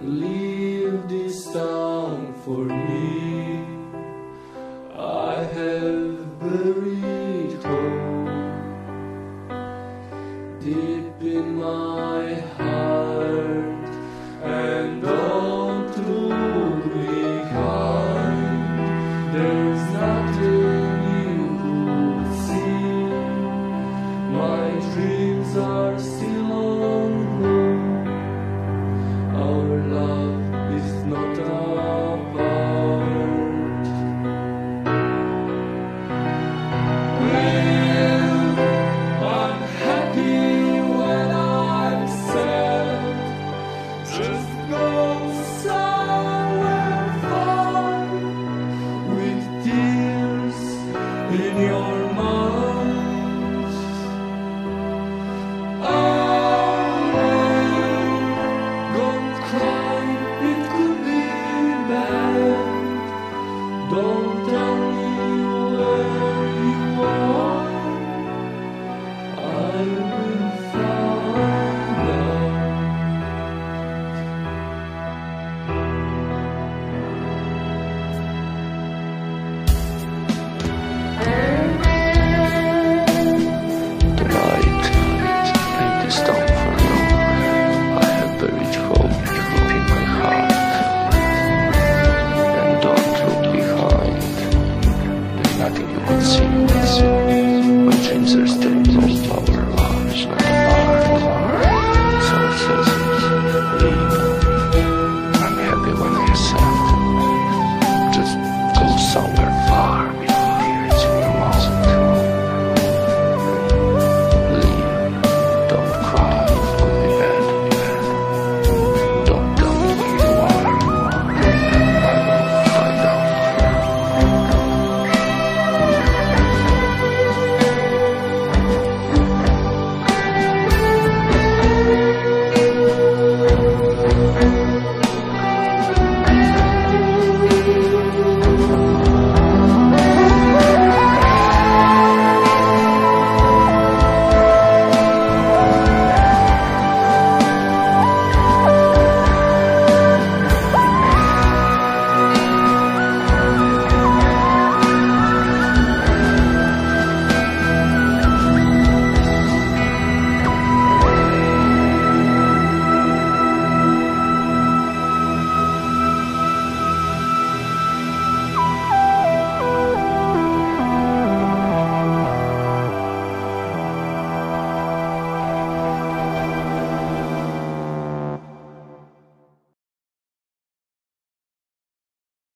leave this town for me. I have buried hope deep in my heart and don't look behind. There's nothing you could see. My dreams are still. Señor.